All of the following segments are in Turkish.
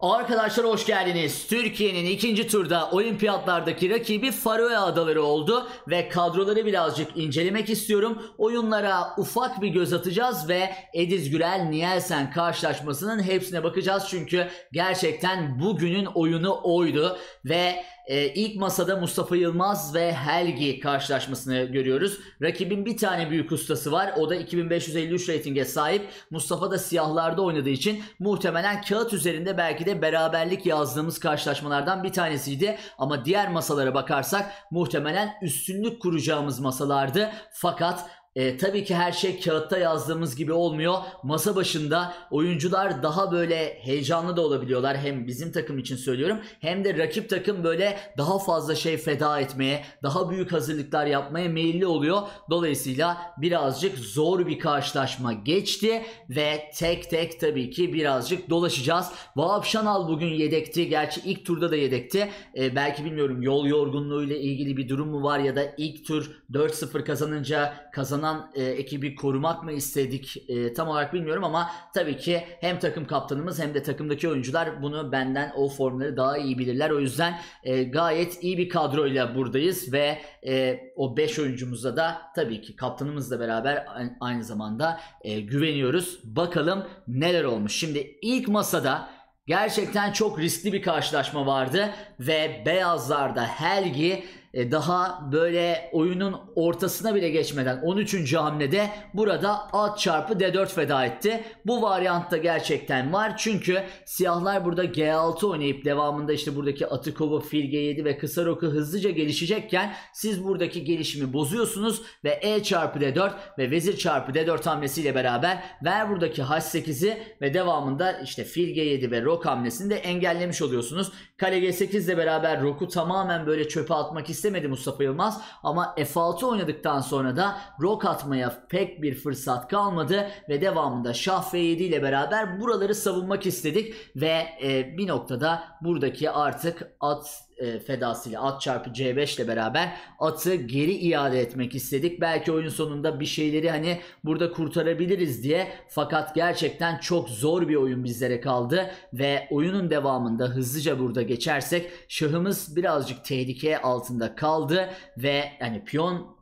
Arkadaşlar hoş geldiniz. Türkiye'nin ikinci turda olimpiyatlardaki rakibi Faroe Adaları oldu ve kadroları birazcık incelemek istiyorum. Oyunlara ufak bir göz atacağız ve Ediz Gürel Nielsen karşılaşmasının hepsine bakacağız. Çünkü gerçekten bugünün oyunu oydu ve e, ilk masada Mustafa Yılmaz ve Helgi karşılaşmasını görüyoruz. Rakibin bir tane büyük ustası var. O da 2553 reytinge sahip. Mustafa da siyahlarda oynadığı için muhtemelen kağıt üzerinde belki de beraberlik yazdığımız karşılaşmalardan bir tanesiydi. Ama diğer masalara bakarsak muhtemelen üstünlük kuracağımız masalardı. Fakat e, tabii ki her şey kağıtta yazdığımız gibi olmuyor. Masa başında oyuncular daha böyle heyecanlı da olabiliyorlar. Hem bizim takım için söylüyorum hem de rakip takım böyle daha fazla şey feda etmeye, daha büyük hazırlıklar yapmaya meyilli oluyor. Dolayısıyla birazcık zor bir karşılaşma geçti ve tek tek tabii ki birazcık dolaşacağız. Vahap Şanal bugün yedekti. Gerçi ilk turda da yedekti. E, belki bilmiyorum yol yorgunluğuyla ilgili bir durum mu var ya da ilk tur 4-0 kazanınca kazanan kazanan e, ekibi korumak mı istedik e, tam olarak bilmiyorum ama tabii ki hem takım kaptanımız hem de takımdaki oyuncular bunu benden o formları daha iyi bilirler. O yüzden e, gayet iyi bir kadroyla buradayız ve e, o 5 oyuncumuza da tabii ki kaptanımızla beraber aynı zamanda e, güveniyoruz. Bakalım neler olmuş. Şimdi ilk masada Gerçekten çok riskli bir karşılaşma vardı ve beyazlarda Helgi e, daha böyle oyunun ortasına bile geçmeden 13. hamlede burada at çarpı D4 feda etti. Bu varyantta gerçekten var çünkü siyahlar burada G6 oynayıp devamında işte buradaki atı kovu fil G7 ve kısa roku hızlıca gelişecekken siz buradaki gelişimi bozuyorsunuz ve E çarpı D4 ve vezir çarpı D4 hamlesiyle beraber ver buradaki H8'i ve devamında işte fil G7 ve rok hamlesini de engellemiş oluyorsunuz. Kale G8 ile beraber roku tamamen böyle çöpe atmak istemedi Mustafa Yılmaz ama F6 oynadıktan sonra da rok atmaya pek bir fırsat kalmadı ve devamında Şah F7 ile beraber buraları savunmak istedik ve e, bir noktada buradaki artık at e, fedasıyla at çarpı C5 ile beraber atı geri iade etmek istedik. Belki oyun sonunda bir şeyleri hani burada kurtarabiliriz diye fakat gerçekten çok zor bir oyun bizlere kaldı ve oyunun devamında hızlıca burada geçersek şahımız birazcık tehlike altında kaldı ve yani piyon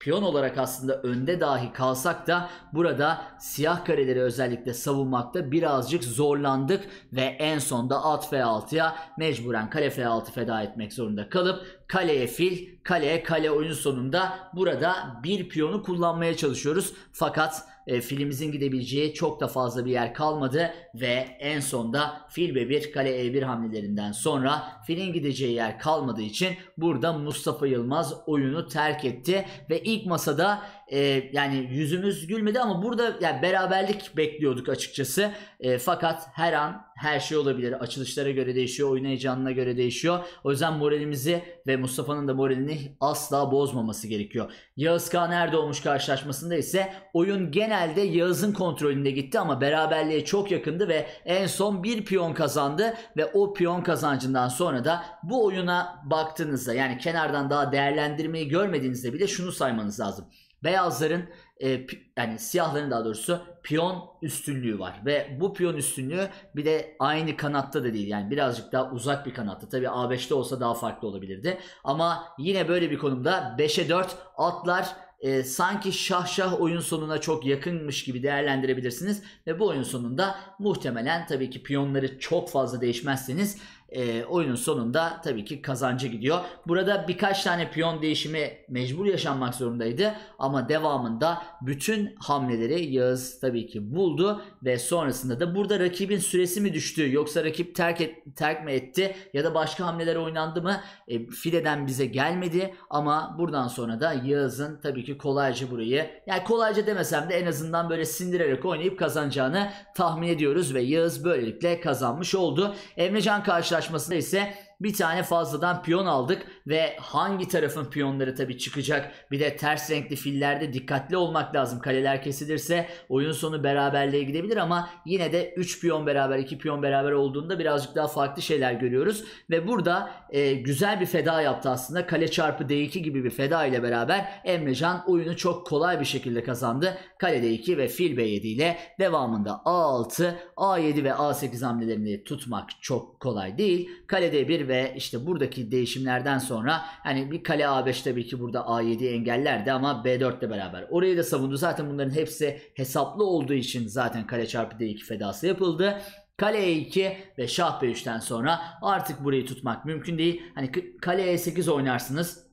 piyon olarak aslında önde dahi kalsak da burada siyah kareleri özellikle savunmakta birazcık zorlandık ve en sonda at F6'ya mecburen kale F6 feda etmek zorunda kalıp kaleye fil, kaleye kale oyun sonunda burada bir piyonu kullanmaya çalışıyoruz. Fakat e, filimizin gidebileceği çok da fazla bir yer kalmadı ve en sonda fil B1 kale E1 hamlelerinden sonra filin gideceği yer kalmadığı için burada Mustafa Yılmaz oyunu terk etti ve ilk masada e, yani yüzümüz gülmedi ama burada yani beraberlik bekliyorduk açıkçası. E, fakat her an her şey olabilir. Açılışlara göre değişiyor, oyun heyecanına göre değişiyor. O yüzden moralimizi ve Mustafa'nın da moralini asla bozmaması gerekiyor. Yağız Kağan Erdoğmuş karşılaşmasında ise oyun genelde Yağız'ın kontrolünde gitti ama beraberliğe çok yakındı ve en son bir piyon kazandı ve o piyon kazancından sonra da bu oyuna baktığınızda yani kenardan daha değerlendirmeyi görmediğinizde bile şunu saymanız lazım. Beyazların e, yani siyahların daha doğrusu piyon üstünlüğü var. Ve bu piyon üstünlüğü bir de aynı kanatta da değil. Yani birazcık daha uzak bir kanatta. Tabi A5'te olsa daha farklı olabilirdi. Ama yine böyle bir konumda 5'e 4 atlar e, sanki şah şah oyun sonuna çok yakınmış gibi değerlendirebilirsiniz. Ve bu oyun sonunda muhtemelen tabii ki piyonları çok fazla değişmezseniz e, oyunun sonunda tabii ki kazancı gidiyor. Burada birkaç tane piyon değişimi mecbur yaşanmak zorundaydı. Ama devamında bütün hamleleri Yağız tabii ki buldu. Ve sonrasında da burada rakibin süresi mi düştü? Yoksa rakip terk, et, terk mi etti? Ya da başka hamleler oynandı mı? E, fileden bize gelmedi. Ama buradan sonra da Yağız'ın tabii ki kolayca burayı yani kolayca demesem de en azından böyle sindirerek oynayıp kazanacağını tahmin ediyoruz. Ve Yağız böylelikle kazanmış oldu. Emrecan karşılaşmasında ise bir tane fazladan piyon aldık ve hangi tarafın piyonları tabii çıkacak. Bir de ters renkli fillerde dikkatli olmak lazım. Kaleler kesilirse oyun sonu beraberliğe gidebilir ama yine de 3 piyon beraber 2 piyon beraber olduğunda birazcık daha farklı şeyler görüyoruz. Ve burada e, güzel bir feda yaptı aslında. Kale çarpı D2 gibi bir feda ile beraber Emrecan oyunu çok kolay bir şekilde kazandı. Kale D2 ve fil B7 ile devamında A6, A7 ve A8 hamlelerini tutmak çok kolay değil. Kale D1 ve işte buradaki değişimlerden sonra hani bir kale A5 tabii ki burada A7 engellerdi ama B4 ile beraber orayı da savundu. Zaten bunların hepsi hesaplı olduğu için zaten kale çarpı D2 fedası yapıldı. Kale E2 ve şah B3'ten sonra artık burayı tutmak mümkün değil. Hani kale E8 oynarsınız.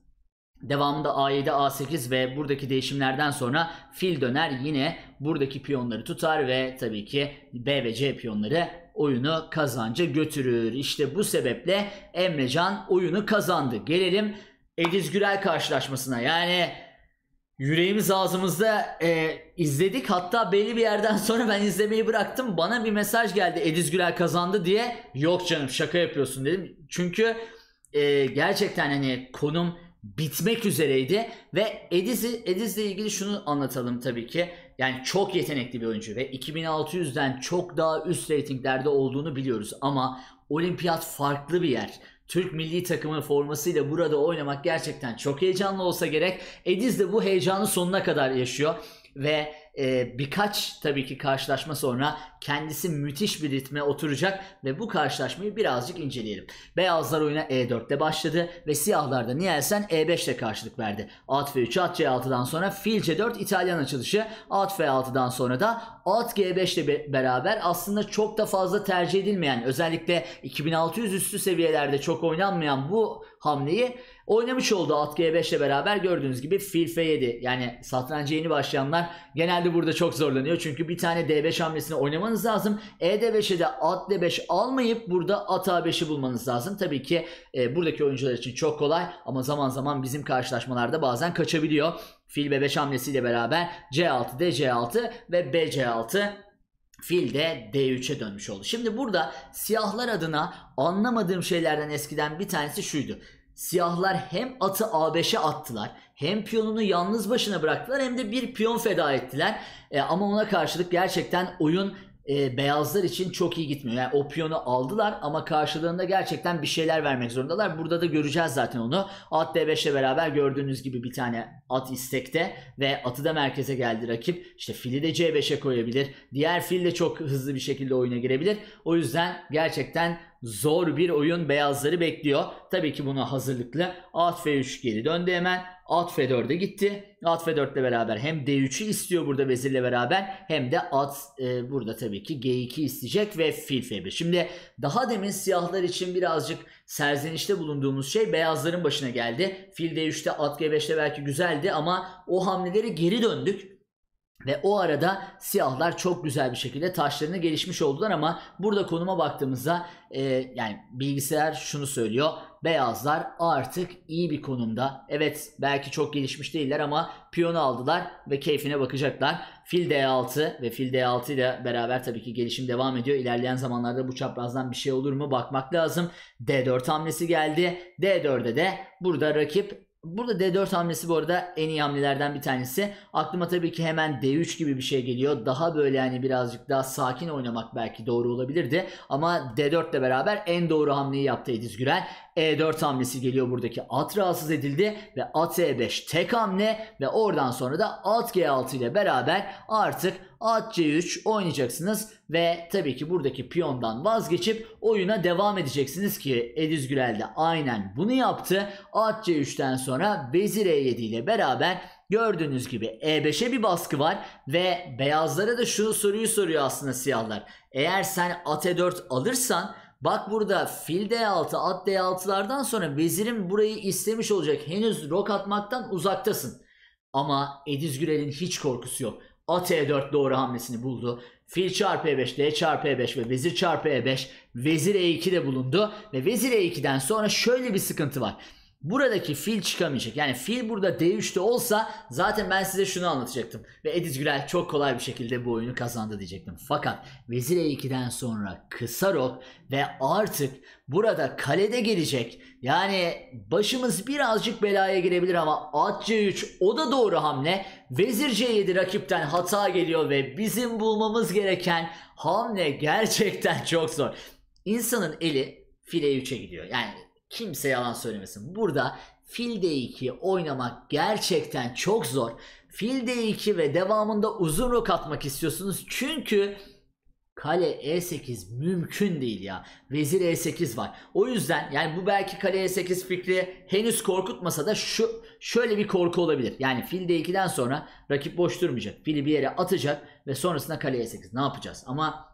Devamında A7, A8 ve buradaki değişimlerden sonra fil döner yine buradaki piyonları tutar ve tabii ki B ve C piyonları oyunu kazanca götürür. İşte bu sebeple Emrecan oyunu kazandı. Gelelim Ediz Gürel karşılaşmasına. Yani yüreğimiz ağzımızda e, izledik. Hatta belli bir yerden sonra ben izlemeyi bıraktım. Bana bir mesaj geldi Ediz Gürel kazandı diye. Yok canım şaka yapıyorsun dedim. Çünkü e, gerçekten hani konum bitmek üzereydi ve Ediz'i Ediz'le ilgili şunu anlatalım tabii ki. Yani çok yetenekli bir oyuncu ve 2600'den çok daha üst reytinglerde olduğunu biliyoruz ama olimpiyat farklı bir yer. Türk milli takımı formasıyla burada oynamak gerçekten çok heyecanlı olsa gerek. Ediz de bu heyecanı sonuna kadar yaşıyor ve e, birkaç tabii ki karşılaşma sonra kendisi müthiş bir ritme oturacak ve bu karşılaşmayı birazcık inceleyelim. Beyazlar oyuna E4'te başladı ve siyahlar da Nielsen E5'te karşılık verdi. At F3 at C6'dan sonra fil C4 İtalyan açılışı at F6'dan sonra da at G5 ile beraber aslında çok da fazla tercih edilmeyen özellikle 2600 üstü seviyelerde çok oynanmayan bu hamleyi oynamış oldu at G5 ile beraber. Gördüğünüz gibi fil F7 yani satranca yeni başlayanlar genelde burada çok zorlanıyor. Çünkü bir tane D5 hamlesini oynamanız lazım. E D5'e de at D5 almayıp burada at A5'i bulmanız lazım. Tabii ki e, buradaki oyuncular için çok kolay ama zaman zaman bizim karşılaşmalarda bazen kaçabiliyor. Fil B5 hamlesiyle beraber C6 D C6 ve B C6 Fil de D3'e dönmüş oldu. Şimdi burada siyahlar adına anlamadığım şeylerden eskiden bir tanesi şuydu. Siyahlar hem atı A5'e attılar hem piyonunu yalnız başına bıraktılar hem de bir piyon feda ettiler. E, ama ona karşılık gerçekten oyun e, beyazlar için çok iyi gitmiyor. Yani o aldılar ama karşılığında gerçekten bir şeyler vermek zorundalar. Burada da göreceğiz zaten onu. At D5 ile beraber gördüğünüz gibi bir tane at istekte ve atı da merkeze geldi rakip. İşte fili de C5'e koyabilir. Diğer fil de çok hızlı bir şekilde oyuna girebilir. O yüzden gerçekten zor bir oyun beyazları bekliyor. Tabii ki buna hazırlıklı. At F3 geri döndü hemen. At F4'e gitti. At F4 ile beraber hem D3'ü istiyor burada vezirle beraber hem de at e, burada tabii ki G2 isteyecek ve fil F1. Şimdi daha demin siyahlar için birazcık serzenişte bulunduğumuz şey beyazların başına geldi. Fil D3'te at G5'te belki güzeldi ama o hamleleri geri döndük. Ve o arada siyahlar çok güzel bir şekilde taşlarını gelişmiş oldular ama burada konuma baktığımızda e, yani bilgisayar şunu söylüyor. Beyazlar artık iyi bir konumda. Evet belki çok gelişmiş değiller ama piyonu aldılar ve keyfine bakacaklar. Fil D6 ve fil D6 ile beraber tabii ki gelişim devam ediyor. İlerleyen zamanlarda bu çaprazdan bir şey olur mu bakmak lazım. D4 hamlesi geldi. D4'e de burada rakip Burada D4 hamlesi bu arada en iyi hamlelerden bir tanesi. Aklıma tabii ki hemen D3 gibi bir şey geliyor. Daha böyle hani birazcık daha sakin oynamak belki doğru olabilirdi. Ama D4 ile beraber en doğru hamleyi yaptı Ediz Gürel. E4 hamlesi geliyor buradaki at rahatsız edildi ve at E5 tek hamle ve oradan sonra da at G6 ile beraber artık at C3 oynayacaksınız ve tabii ki buradaki piyondan vazgeçip oyuna devam edeceksiniz ki Ediz Gürel de aynen bunu yaptı. At C3'ten sonra vezir E7 ile beraber Gördüğünüz gibi E5'e bir baskı var ve beyazlara da şu soruyu soruyor aslında siyahlar. Eğer sen at E4 alırsan Bak burada fil D6, at D6'lardan sonra vezirin burayı istemiş olacak. Henüz rok atmaktan uzaktasın. Ama Ediz Gürel'in hiç korkusu yok. At E4 doğru hamlesini buldu. Fil çarpı E5, D çarpı E5 ve vezir çarpı E5. Vezir E2 de bulundu. Ve vezir E2'den sonra şöyle bir sıkıntı var. Buradaki fil çıkamayacak. Yani fil burada D3'te olsa zaten ben size şunu anlatacaktım. Ve Ediz Gürel çok kolay bir şekilde bu oyunu kazandı diyecektim. Fakat Vezir E2'den sonra kısa rok ve artık burada kalede gelecek. Yani başımız birazcık belaya girebilir ama at C3 o da doğru hamle. Vezir C7 rakipten hata geliyor ve bizim bulmamız gereken hamle gerçekten çok zor. İnsanın eli file 3'e gidiyor. Yani kimse yalan söylemesin. Burada fil D2 oynamak gerçekten çok zor. Fil D2 ve devamında uzun rok atmak istiyorsunuz. Çünkü kale E8 mümkün değil ya. Vezir E8 var. O yüzden yani bu belki kale E8 fikri henüz korkutmasa da şu şöyle bir korku olabilir. Yani fil D2'den sonra rakip boş durmayacak. Fili bir yere atacak ve sonrasında kale E8. Ne yapacağız? Ama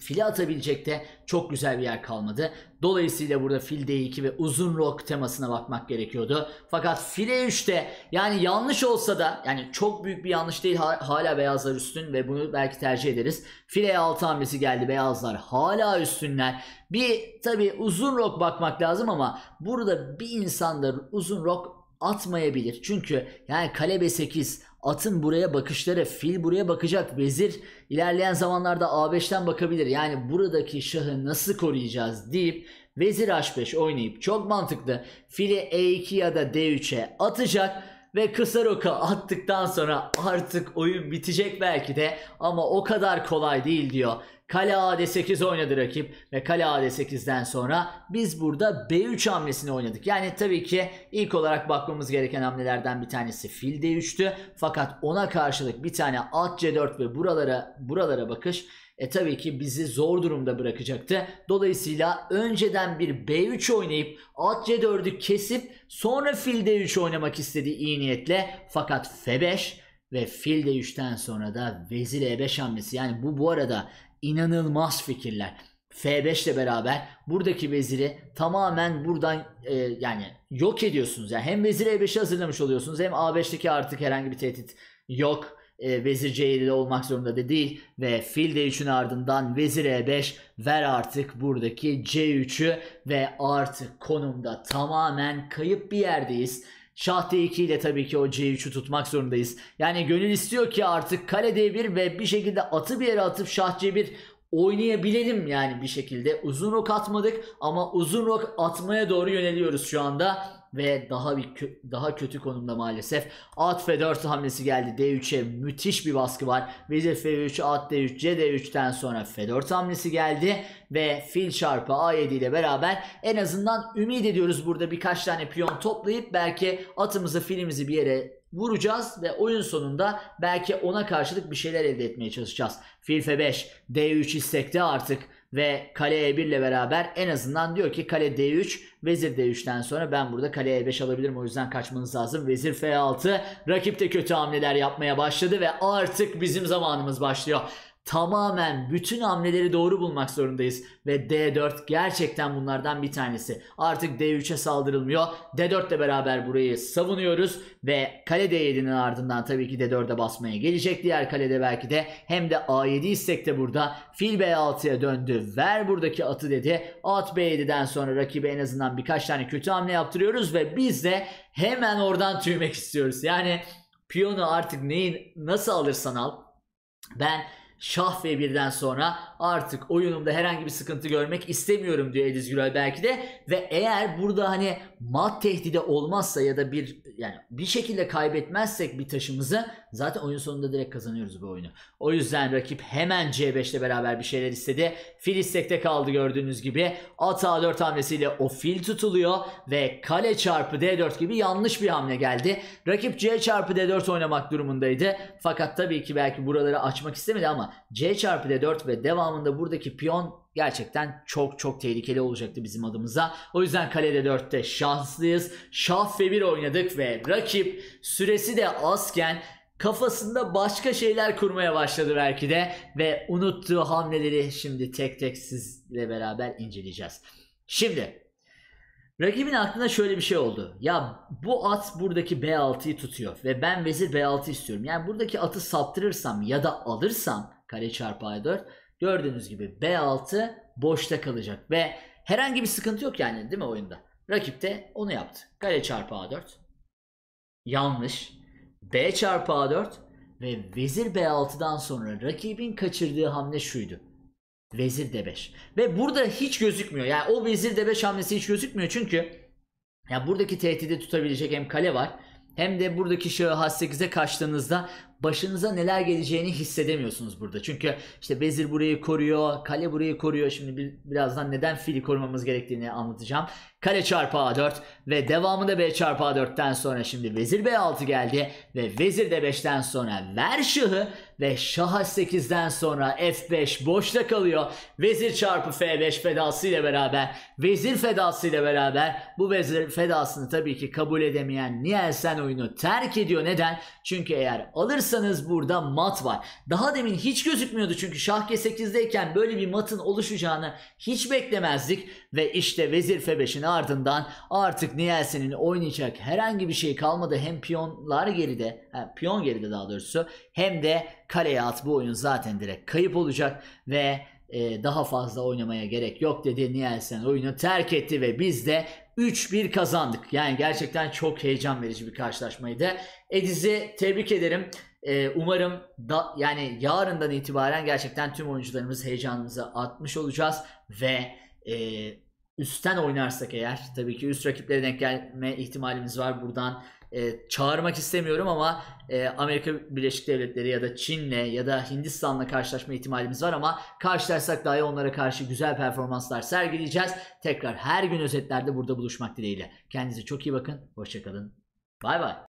Fili atabilecek de çok güzel bir yer kalmadı. Dolayısıyla burada fil D2 ve uzun rok temasına bakmak gerekiyordu. Fakat file 3'te yani yanlış olsa da yani çok büyük bir yanlış değil hala beyazlar üstün ve bunu belki tercih ederiz. File 6 hamlesi geldi beyazlar hala üstünler. Bir tabi uzun rok bakmak lazım ama burada bir insanda uzun rok atmayabilir. Çünkü yani kale B8 atın buraya bakışları fil buraya bakacak vezir ilerleyen zamanlarda A5'ten bakabilir. Yani buradaki şahı nasıl koruyacağız deyip vezir H5 oynayıp çok mantıklı fili E2 ya da D3'e atacak ve kısa roka attıktan sonra artık oyun bitecek belki de ama o kadar kolay değil diyor. Kale AD8 oynadı rakip ve kale AD8'den sonra biz burada B3 hamlesini oynadık. Yani tabii ki ilk olarak bakmamız gereken hamlelerden bir tanesi fil D3'tü. Fakat ona karşılık bir tane at C4 ve buralara buralara bakış e tabii ki bizi zor durumda bırakacaktı. Dolayısıyla önceden bir B3 oynayıp at C4'ü kesip sonra fil D3 oynamak istedi iyi niyetle. Fakat F5 ve fil D3'ten sonra da vezir E5 hamlesi. Yani bu bu arada inanılmaz fikirler. F5 ile beraber buradaki veziri tamamen buradan e, yani yok ediyorsunuz. Yani hem vezir E5'i hazırlamış oluyorsunuz hem A5'teki artık herhangi bir tehdit yok. E, vezir C7'de olmak zorunda da değil ve fil D3'ün ardından vezir E5 ver artık buradaki C3'ü ve artık konumda tamamen kayıp bir yerdeyiz. Şah D2 ile tabii ki o C3'ü tutmak zorundayız. Yani gönül istiyor ki artık kale D1 ve bir şekilde atı bir yere atıp Şah C1 oynayabilelim yani bir şekilde. Uzun rok atmadık ama uzun rok atmaya doğru yöneliyoruz şu anda ve daha bir kö- daha kötü konumda maalesef. At F4 hamlesi geldi. D3'e müthiş bir baskı var. Vezir F3, at D3, C D3'ten sonra F4 hamlesi geldi ve fil çarpı A7 ile beraber en azından ümit ediyoruz burada birkaç tane piyon toplayıp belki atımızı filimizi bir yere vuracağız ve oyun sonunda belki ona karşılık bir şeyler elde etmeye çalışacağız. Fil F5, D3 istekte artık ve kale E1 ile beraber en azından diyor ki kale D3 vezir D3'ten sonra ben burada kale E5 alabilirim o yüzden kaçmanız lazım. Vezir F6 rakip de kötü hamleler yapmaya başladı ve artık bizim zamanımız başlıyor tamamen bütün hamleleri doğru bulmak zorundayız. Ve D4 gerçekten bunlardan bir tanesi. Artık D3'e saldırılmıyor. D4 ile beraber burayı savunuyoruz. Ve kale D7'nin ardından tabii ki D4'e basmaya gelecek. Diğer kalede belki de hem de A7 istekte burada. Fil B6'ya döndü. Ver buradaki atı dedi. At B7'den sonra rakibe en azından birkaç tane kötü hamle yaptırıyoruz. Ve biz de hemen oradan tüymek istiyoruz. Yani piyonu artık neyin nasıl alırsan al. Ben Şah ve birden sonra artık oyunumda herhangi bir sıkıntı görmek istemiyorum diyor Ediz Gürel belki de ve eğer burada hani mat tehdidi olmazsa ya da bir yani bir şekilde kaybetmezsek bir taşımızı zaten oyun sonunda direkt kazanıyoruz bu oyunu. O yüzden rakip hemen C5 ile beraber bir şeyler istedi. Fil istekte kaldı gördüğünüz gibi. At A4 hamlesiyle o fil tutuluyor ve kale çarpı D4 gibi yanlış bir hamle geldi. Rakip C çarpı D4 oynamak durumundaydı. Fakat tabii ki belki buraları açmak istemedi ama C çarpı D4 ve devamında buradaki piyon gerçekten çok çok tehlikeli olacaktı bizim adımıza. O yüzden kalede 4'te şanslıyız. Şah ve 1 oynadık ve rakip süresi de azken kafasında başka şeyler kurmaya başladı belki de ve unuttuğu hamleleri şimdi tek tek sizle beraber inceleyeceğiz. Şimdi Rakibin aklında şöyle bir şey oldu. Ya bu at buradaki B6'yı tutuyor ve ben vezir B6 istiyorum. Yani buradaki atı saptırırsam ya da alırsam kare çarpı A4 gördüğünüz gibi B6 boşta kalacak ve herhangi bir sıkıntı yok yani değil mi oyunda? Rakip de onu yaptı. Kale çarpı A4. Yanlış. B çarpı A4 ve vezir B6'dan sonra rakibin kaçırdığı hamle şuydu. Vezir D5. Ve burada hiç gözükmüyor. Yani o vezir D5 hamlesi hiç gözükmüyor çünkü ya buradaki tehdidi tutabilecek hem kale var hem de buradaki şahı H8'e kaçtığınızda başınıza neler geleceğini hissedemiyorsunuz burada. Çünkü işte vezir burayı koruyor, kale burayı koruyor. Şimdi bir, birazdan neden fili korumamız gerektiğini anlatacağım. Kale çarpı A4 ve devamında B çarpı A4'ten sonra şimdi vezir B6 geldi ve vezir D5'ten sonra ver şahı ve şah H8'den sonra F5 boşta kalıyor. Vezir çarpı F5 fedası ile beraber vezir fedası ile beraber bu vezir fedasını tabii ki kabul edemeyen Nielsen oyunu terk ediyor. Neden? Çünkü eğer alırsanız burada mat var. Daha demin hiç gözükmüyordu çünkü şah G8'deyken böyle bir matın oluşacağını hiç beklemezdik. Ve işte vezir F5'in ardından artık Nielsen'in oynayacak herhangi bir şey kalmadı. Hem piyonlar geride, ha, piyon geride daha doğrusu hem de kaleye at bu oyun zaten direkt kayıp olacak ve e, daha fazla oynamaya gerek yok dedi. Nielsen oyunu terk etti ve biz de 3-1 kazandık. Yani gerçekten çok heyecan verici bir karşılaşmaydı. Ediz'i tebrik ederim. Ee, umarım da yani yarından itibaren gerçekten tüm oyuncularımız heyecanımızı atmış olacağız ve e, üstten oynarsak eğer tabii ki üst rakiplere denk gelme ihtimalimiz var. Buradan e, çağırmak istemiyorum ama e, Amerika Birleşik Devletleri ya da Çin'le ya da Hindistan'la karşılaşma ihtimalimiz var ama karşılaşsak dahi onlara karşı güzel performanslar sergileyeceğiz. Tekrar her gün özetlerde burada buluşmak dileğiyle. Kendinize çok iyi bakın. Hoşçakalın. Bay bay.